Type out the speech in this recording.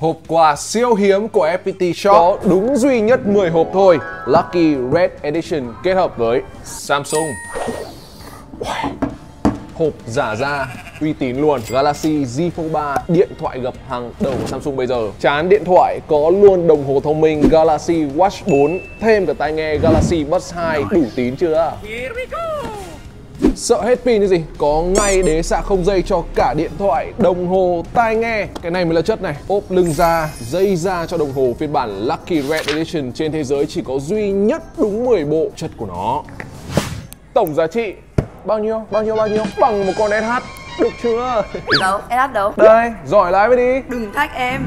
Hộp quà siêu hiếm của FPT Shop có đúng duy nhất 10 hộp thôi. Lucky Red Edition kết hợp với Samsung. Hộp giả da uy tín luôn Galaxy Z Fold 3 điện thoại gập hàng đầu của Samsung bây giờ Chán điện thoại có luôn đồng hồ thông minh Galaxy Watch 4 thêm cả tai nghe Galaxy Buds 2 đủ tín chưa? Sợ hết pin cái gì? Có ngay đế xạ không dây cho cả điện thoại, đồng hồ, tai nghe Cái này mới là chất này Ốp lưng da, dây da cho đồng hồ phiên bản Lucky Red Edition Trên thế giới chỉ có duy nhất đúng 10 bộ chất của nó Tổng giá trị bao nhiêu? Bao nhiêu bao nhiêu? Bằng một con SH Được chưa? Đâu, SH đâu Đây, giỏi lái với đi Đừng thách em